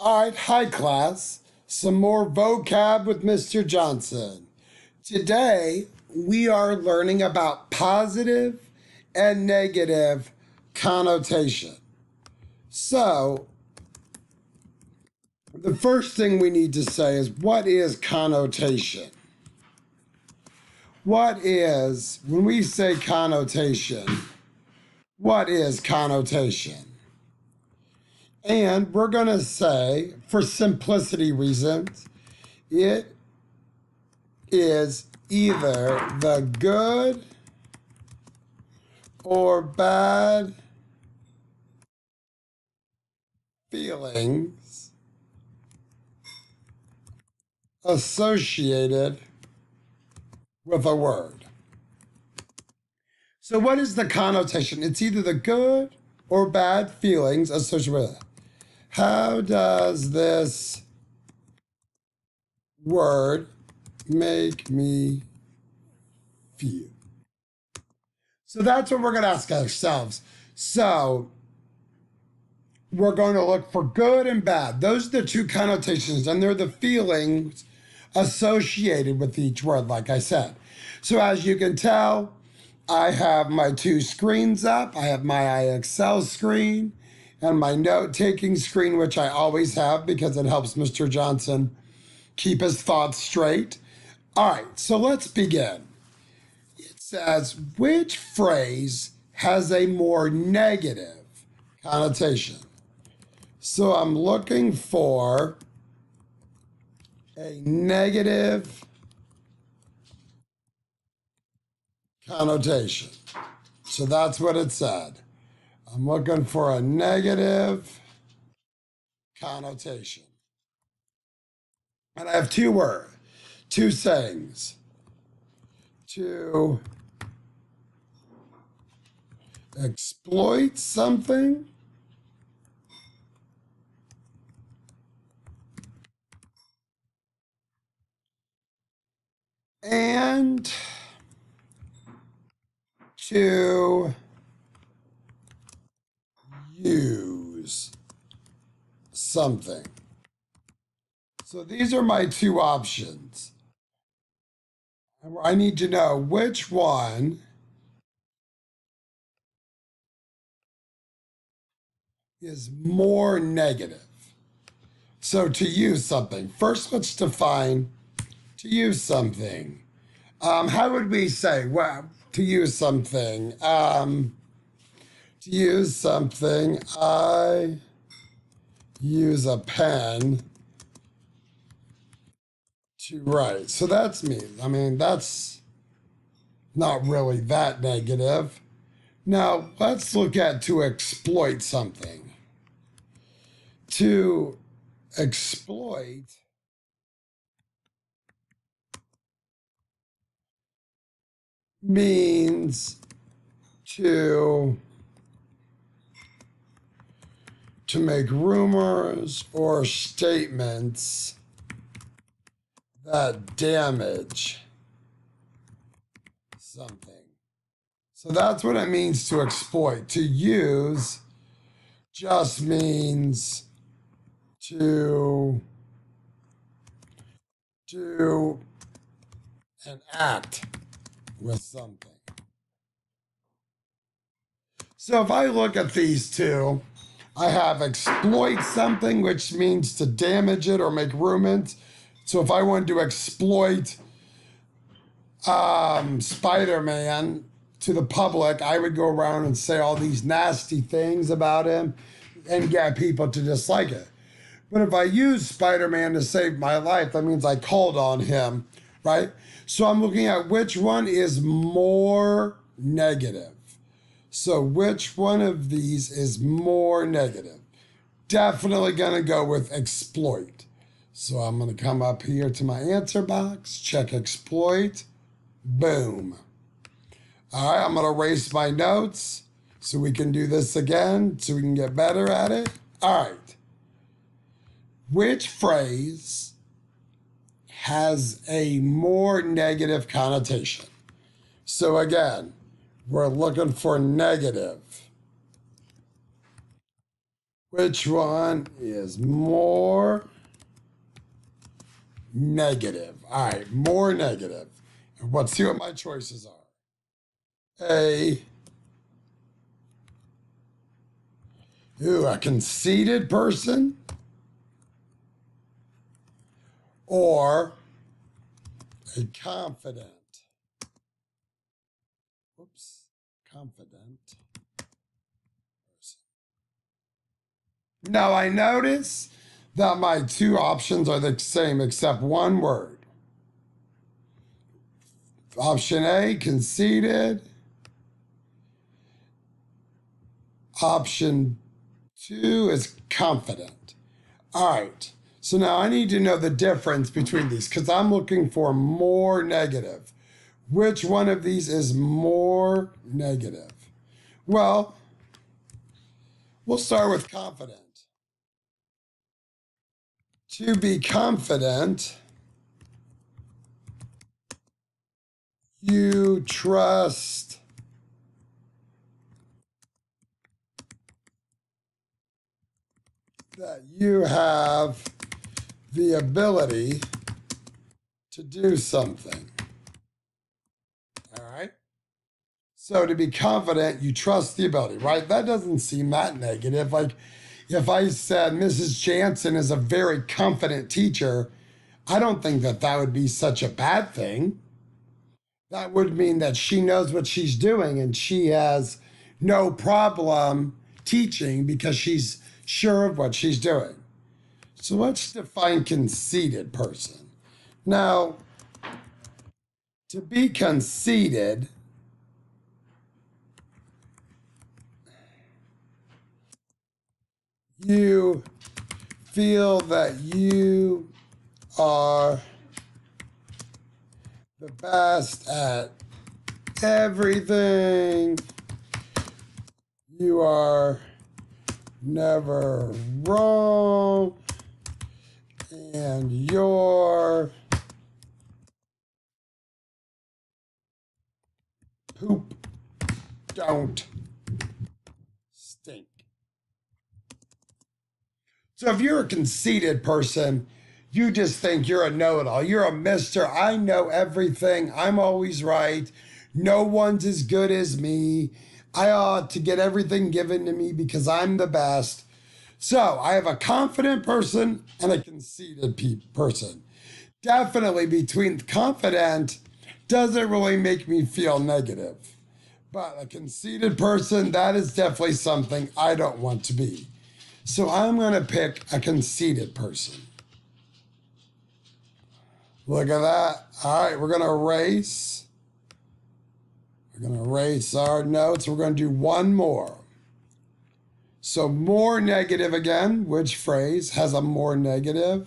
All right, hi class. Some more vocab with Mr. Johnson. Today we are learning about positive and negative connotation. So, the first thing we need to say is what is connotation? What is, when we say connotation, what is connotation? And we're going to say, for simplicity reasons, it is either the good or bad feelings associated with a word. So, what is the connotation? It's either the good or bad feelings associated with it. How does this word make me feel? So that's what we're going to ask ourselves. So we're going to look for good and bad. Those are the two connotations, and they're the feelings associated with each word, like I said. So as you can tell, I have my two screens up. I have my IXL screen and my note taking screen, which I always have because it helps Mr. Johnson keep his thoughts straight. All right, so let's begin. It says, which phrase has a more negative connotation? So I'm looking for a negative connotation. So that's what it said. I'm looking for a negative connotation. And I have two words, two sayings. To exploit something and to use something. So these are my two options. I need to know which one is more negative. So to use something. First, let's define to use something. Um, how would we say, well, to use something? Um, to use something, I use a pen to write. So that's me. I mean, that's not really that negative. Now, let's look at to exploit something. To exploit means to to make rumors or statements that damage something. So that's what it means to exploit. To use just means to do an act with something. So if I look at these two, I have exploit something, which means to damage it or make rumors. So if I wanted to exploit um, Spider Man to the public, I would go around and say all these nasty things about him and get people to dislike it. But if I use Spider Man to save my life, that means I called on him, right? So I'm looking at which one is more negative. So, which one of these is more negative? Definitely going to go with exploit. So, I'm going to come up here to my answer box, check exploit, boom. All right, I'm going to erase my notes so we can do this again so we can get better at it. All right. Which phrase has a more negative connotation? So, again, we're looking for negative. Which one is more negative? All right, more negative. Let's see what my choices are. A. Ooh, a conceited person or a confident. Confident person. Now I notice that my two options are the same except one word. Option A, conceited. Option two is confident. All right. So now I need to know the difference between these because I'm looking for more negative. Which one of these is more negative? Well, we'll start with confident. To be confident, you trust that you have the ability to do something. All right. So to be confident, you trust the ability, right? That doesn't seem that negative. Like if I said Mrs. Jansen is a very confident teacher, I don't think that that would be such a bad thing. That would mean that she knows what she's doing and she has no problem teaching because she's sure of what she's doing. So let's define conceited person. Now, to be conceited, you feel that you are the best at everything. You are never wrong and your poop don't So if you're a conceited person, you just think you're a know it all. You're a mister. I know everything. I'm always right. No one's as good as me. I ought to get everything given to me because I'm the best. So I have a confident person and a conceited pe- person. Definitely between confident doesn't really make me feel negative. But a conceited person, that is definitely something I don't want to be. So I'm going to pick a conceited person. Look at that. All right, we're going to erase. We're going to erase our notes. We're going to do one more. So more negative again. Which phrase has a more negative?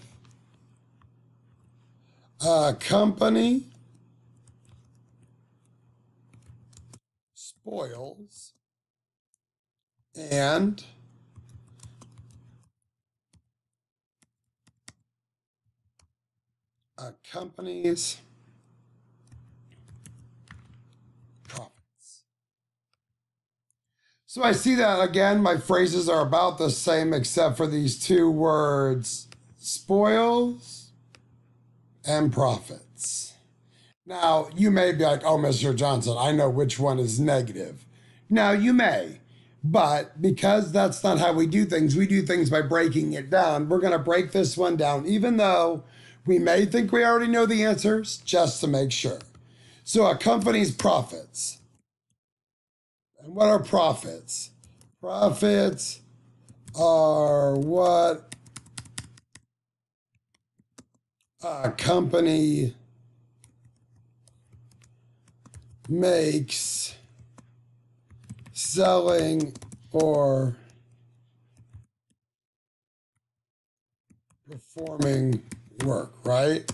A company spoils and Uh, a profits. So I see that again, my phrases are about the same except for these two words spoils and profits. Now, you may be like, oh, Mr. Johnson, I know which one is negative. Now, you may, but because that's not how we do things, we do things by breaking it down. We're going to break this one down, even though we may think we already know the answers, just to make sure. So, a company's profits and what are profits? Profits are what a company makes selling or performing work, right?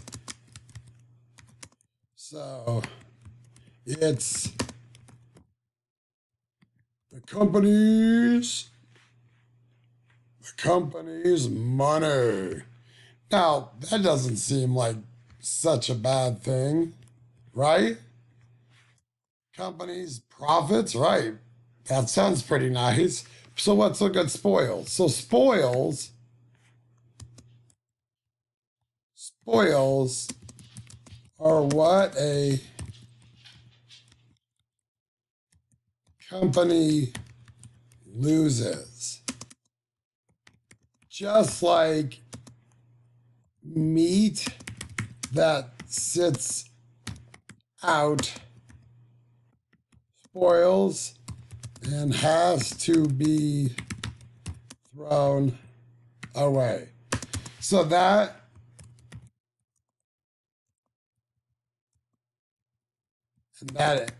So it's the company's the company's money. Now, that doesn't seem like such a bad thing, right? Company's profits, right? That sounds pretty nice. So let's look at spoils. So spoils, spoils are what a company loses. Just like meat that sits out spoils and has to be thrown away. So that and that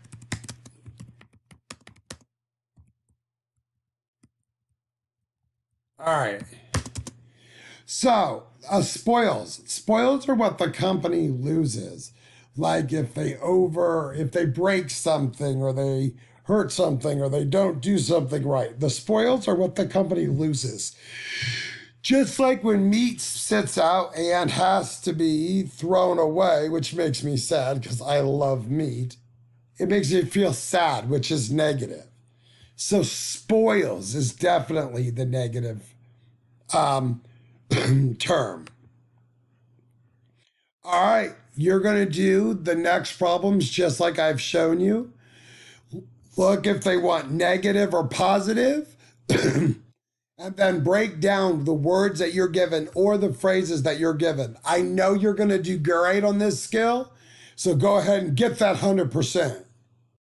All right. So, uh, spoils. Spoils are what the company loses. Like if they over, if they break something or they hurt something or they don't do something right. The spoils are what the company loses. Just like when meat sits out and has to be thrown away, which makes me sad because I love meat, it makes you feel sad, which is negative. So spoils is definitely the negative um, term. All right, you're going to do the next problems just like I've shown you. Look if they want negative or positive, and then break down the words that you're given or the phrases that you're given. I know you're going to do great on this skill, so go ahead and get that 100%.